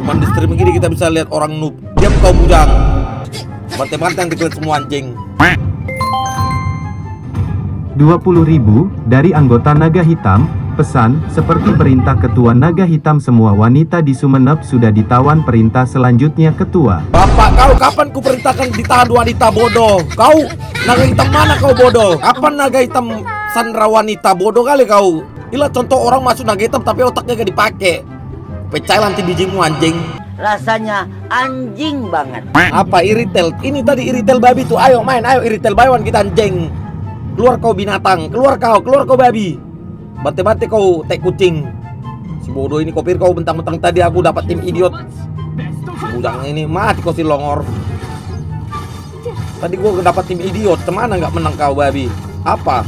Cuman di streaming ini kita bisa lihat orang noob. Diam kau bujang. Bantai-bantai yang dikelihat semua anjing. 20.000 dari anggota Naga Hitam, pesan, seperti perintah Ketua Naga Hitam semua wanita di Sumeneb sudah ditawan perintah selanjutnya Ketua. Bapak kau kapan ku perintahkan ditahan wanita bodoh? Kau naga hitam mana kau bodoh? Kapan naga hitam sandra wanita bodoh kali kau? Inilah contoh orang masuk naga hitam tapi otaknya gak dipakai. Pecah nanti bijimu anjing. Rasanya anjing banget. Apa iritel? Ini tadi iritel babi tuh. Ayo main, ayo iritel baywan kita anjing. Keluar kau binatang, keluar kau, keluar kau babi. Bante-bante kau tek kucing. Si bodoh ini kopir kau bentang-bentang tadi aku dapat tim idiot. Si bujang ini mati kau si longor. Tadi gua dapat tim idiot, ke mana nggak menang kau babi? Apa?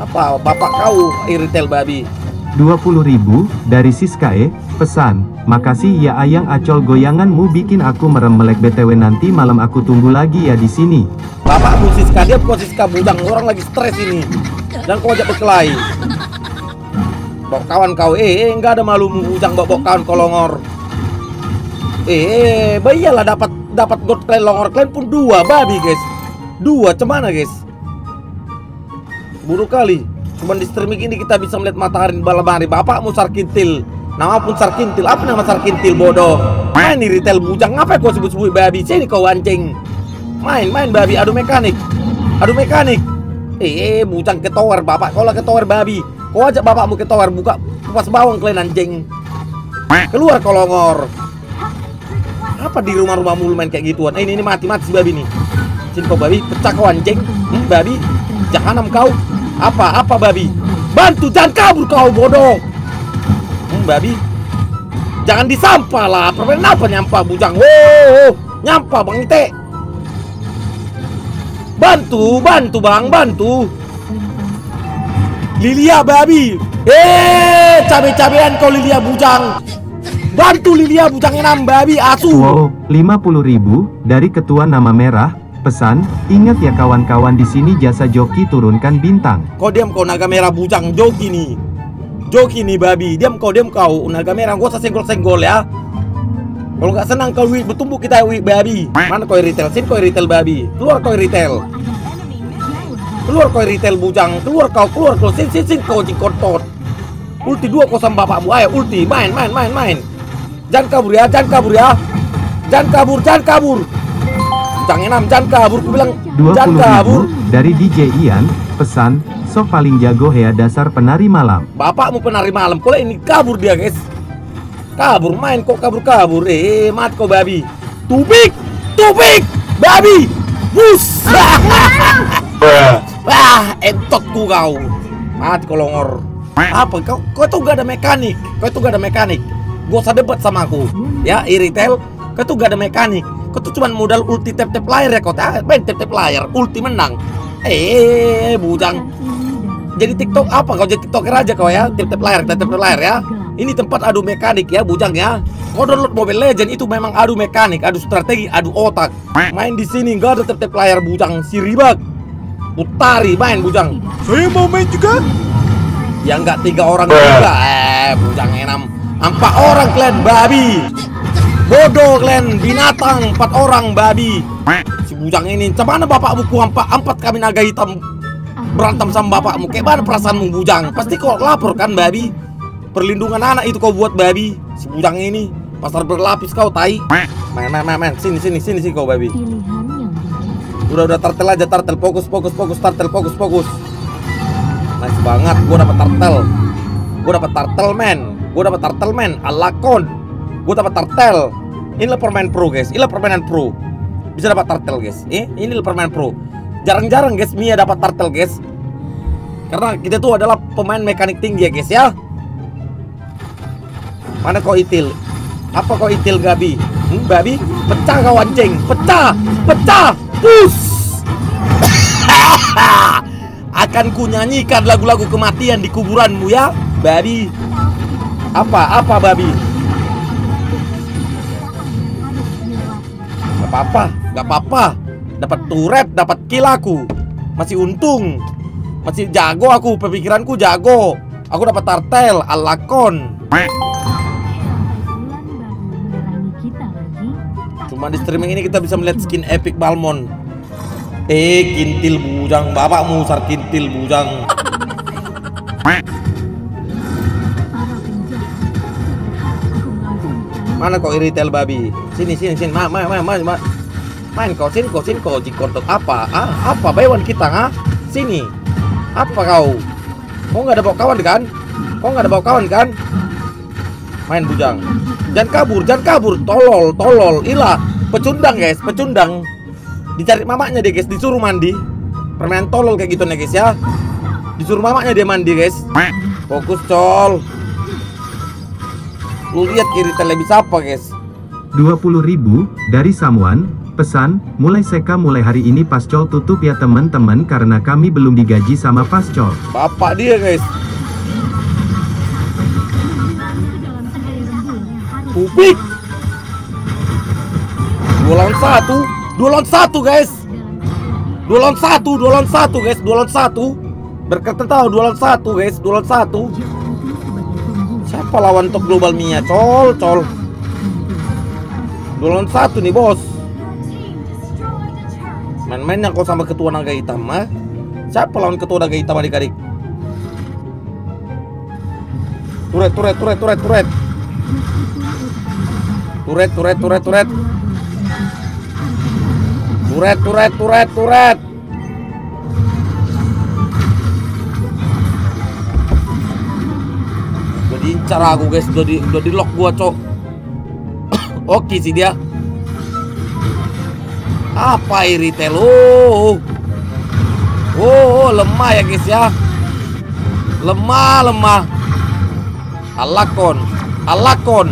Apa? Bapak kau iritel babi. 20.000 dari Siskae, pesan, makasih ya ayang acol goyanganmu bikin aku merem melek BTW nanti malam aku tunggu lagi ya di sini. Bapak Bu Siska, dia kok Siska bujang, orang lagi stres ini. Dan kau ajak berkelahi. Bawa kawan kau, eh, eh enggak ada malu bujang bawa, bawa kawan kau longor. Eh, eh bayalah dapat dapat god kalian longor kalian pun dua babi guys. Dua, cemana guys? Buruk kali. Cuman di streaming ini kita bisa melihat matahari di malam hari. Bapakmu Sarkintil. Nama pun Sarkintil. Apa nama Sarkintil bodoh? Main nih retail bujang. Ngapain kau sebut-sebut babi? Sini kau anjing. Main, main babi. Adu mekanik. Adu mekanik. Eh, eh bujang ketower bapak. Kau lah ketower babi. Kau ajak bapakmu ketower buka kupas bawang kalian anjing. Keluar kau longor. Apa di rumah-rumah mulu main kayak gituan? Eh, ini, ini mati mati si babi nih. Sini kau babi, pecah kau anjing. Hmm, babi, jahanam kau. Apa? Apa babi? Bantu jangan kabur kau bodoh. Hmm, babi. Jangan disampah lah. Permainan apa nyampah bujang? Wow, nyampah bang Ite. Bantu, bantu bang, bantu. Lilia babi. Eh, cabe-cabean kau Lilia bujang. Bantu Lilia bujang enam babi asu. Wow, 50.000 dari Ketua Nama Merah, pesan, ingat ya kawan-kawan di sini jasa joki turunkan bintang. Kau diam kau naga merah bujang joki nih. Joki nih babi, diam kau diam kau naga merah gua senggol-senggol ya. Kalau nggak senang kau bertumbuh kita babi. Mana kau retail? Sini kau retail babi. Keluar kau retail. Keluar kau retail bujang. Keluar kau keluar kau sini sini, sini kau cingkotot. Ulti dua kau sama bapakmu. Ayo ulti main main main main. Jangan kabur ya, jangan kabur ya. Jangan kabur, jangan kabur. Jangan enam, jangan kabur. Ku bilang jangan kabur. 20.000 dari DJ Ian, pesan, sok paling jago hea dasar penari malam. Bapakmu penari malam, kalau ini kabur dia guys? Kabur main kok kabur-kabur. Eh mati kau babi. Tupik Tupik Babi. Bus. Wah entotku kau. Mati kau longor. Apa kau? Kau tuh gak ada mekanik. Kau tuh gak ada mekanik. Gak usah debat sama aku. Ya iritel Kau tuh gak ada mekanik Kau tuh cuma modal ulti tap-tap layar ya kau Ah, Main tap-tap layar Ulti menang. Eh bujang. Jadi TikTok apa kau? Jadi TikToker aja kau ya. Tip tip layar tip tip layar ya. Ini tempat adu mekanik ya bujang ya. Kau download Mobile Legend itu memang adu mekanik adu strategi adu otak. Main di sini nggak ada tip tip layar bujang. Si ribak. Putari main bujang. Saya mau main juga. yang nggak tiga orang juga. Eh bujang enam. Empat orang kalian babi bodoh kalian binatang empat orang babi. Si bujang ini cemana bapak buku empat empat kami naga hitam? Berantem sama bapakmu. Kayak mana perasaanmu bujang? Pasti kau lapor kan babi? Perlindungan anak itu kau buat babi. Si bujang ini pasar berlapis kau tai. Main main main main sini sini sini sini kau babi. Udah udah tartel aja tartel. Fokus fokus fokus tartel. Fokus fokus. Nice banget. Gua dapat tartel. Gua dapat tartel men. Gua dapat tartel men. Alakon gua dapat tartel inilah permain pro guys. Inilah permainan pro. Bisa dapat tartel guys. Eh inilah permainan pro. Jarang-jarang guys Mia dapat tartel guys. Karena kita tuh adalah pemain mekanik tinggi ya guys ya. Mana kau itil? Apa kau itil Gabi? Hmm, babi pecah kau anjing. Pecah! Pecah! Pus! Akan ku nyanyikan lagu-lagu kematian di kuburanmu ya babi. Apa? Apa babi apa-apa, gak apa-apa. Dapat turret, dapat kill aku. Masih untung. Masih jago aku, pemikiranku jago. Aku dapat tartel, alakon. Cuma di streaming ini kita bisa melihat skin epic Balmon. Eh, kintil bujang, bapakmu sar kintil bujang. Mana kau iritel babi? Sini sini sini, main main main main. main. Main kau sini kau sini kau jikontot apa? Ah, apa baywan kita ah? Sini. Apa kau? Kau nggak ada bawa kawan kan? Kau nggak ada bawa kawan kan? Main bujang. Jangan kabur, jangan kabur. Tolol, tolol. Ilah, pecundang guys, pecundang. Dicari mamanya deh guys, disuruh mandi. Permainan tolol kayak gitu nih guys ya. Disuruh mamanya dia mandi guys. Fokus col. Lu lihat kiri televisi apa guys? 20.000 dari Samuan, pesan, mulai seka mulai hari ini pascol tutup ya teman-teman karena kami belum digaji sama pascol. Bapak dia guys. Publik. Dua lawan satu, dua lawan satu guys. Dua lawan satu, dua lawan satu guys, dua lawan satu. Berkata tahu dua lawan satu guys, dua lawan satu. Siapa lawan top global Mia? Col, col. Dua satu nih bos. Main-main yang kau sama ketua naga hitam mah. Siapa lawan ketua naga hitam adik-adik? Turet, turet, turet, turet, turet. Turet, turet, turet, turet. Turet, turet, turet, turet. Udah diincar aku guys, udah di udah di lock gua, Cok. Oke sih dia. Apa ini retail? Oh. Oh, lemah ya guys ya. Lemah, lemah. Alakon, alakon.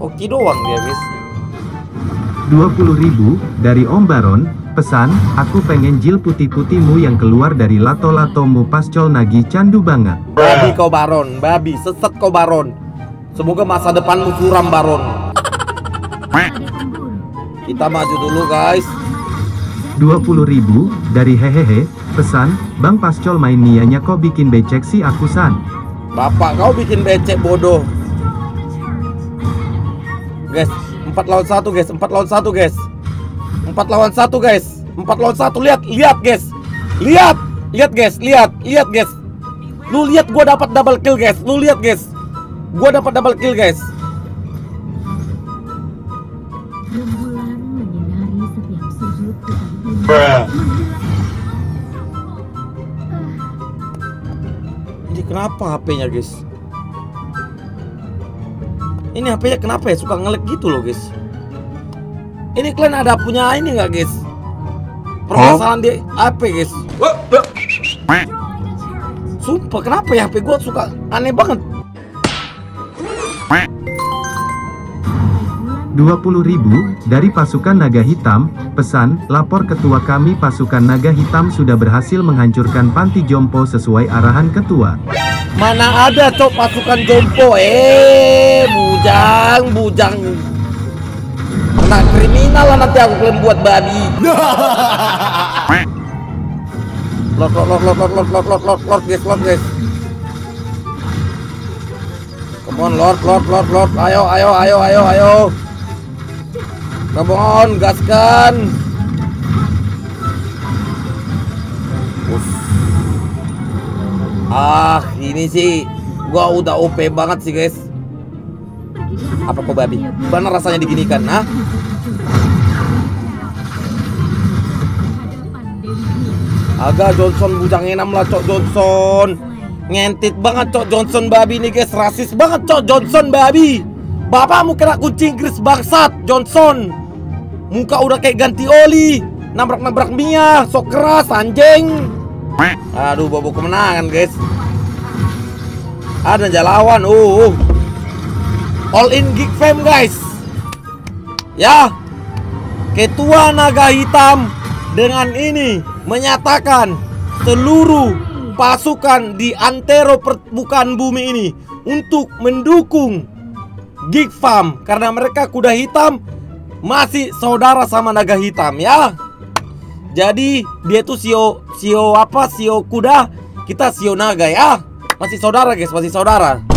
Oke doang dia guys. 20.000 dari Om Baron, pesan, aku pengen jil putih-putihmu yang keluar dari lato-latomu pascol nagih candu banget. Babi kau baron, babi sesat kau baron. Semoga masa depanmu suram baron. Kita maju dulu guys. 20.000 dari hehehe, pesan, Bang Pascol main nianya kok bikin becek sih aku san. Bapak kau bikin becek bodoh. Guys, 4 lawan 1 guys, 4 lawan 1 guys. 4 lawan 1 guys. 4 lawan 1 lihat, lihat guys. Lihat, lihat guys, lihat, lihat guys. Lu lihat gua dapat double kill guys. Lu lihat guys. Gua dapat double kill guys. Ini kenapa HP-nya guys? Ini HP-nya kenapa ya suka ngelek gitu loh guys? Ini kalian ada punya ini nggak guys? Permasalahan di HP guys. Sumpah kenapa ya HP gua suka aneh banget. 20.000 dari pasukan naga hitam, pesan, lapor ketua kami pasukan naga hitam sudah berhasil menghancurkan panti jompo sesuai arahan ketua. Mana ada cok pasukan jompo? Eh, bujang, bujang. Kena kriminal lah nanti aku kalian buat babi. Lord, lord, lord, lord, lord, lord, lord, lord, lord, guys, lord, guys. Come on, lord, lord, lord, lord. Ayo, ayo, ayo, ayo, ayo. Come on, gaskan. Ah, ini sih gua udah OP banget sih, guys. Apa kau babi? Mana rasanya diginikan, nah? Agak Johnson bujang enam lah, Cok Johnson. Ngentit banget Cok Johnson babi nih, guys. Rasis banget Cok Johnson babi. Bapakmu kena kucing Inggris bangsat, Johnson. Muka udah kayak ganti oli. Nabrak-nabrak Mia, sok keras anjing. Aduh, bobo kemenangan, guys. Ada jalawan, uh. All in Geek Fam, guys. Ya. Ketua Naga Hitam dengan ini menyatakan seluruh pasukan di antero permukaan bumi ini untuk mendukung Geek Farm karena mereka kuda hitam masih saudara sama naga hitam ya. Jadi dia tuh sio sio apa sio kuda kita sio naga ya. Masih saudara guys, masih saudara.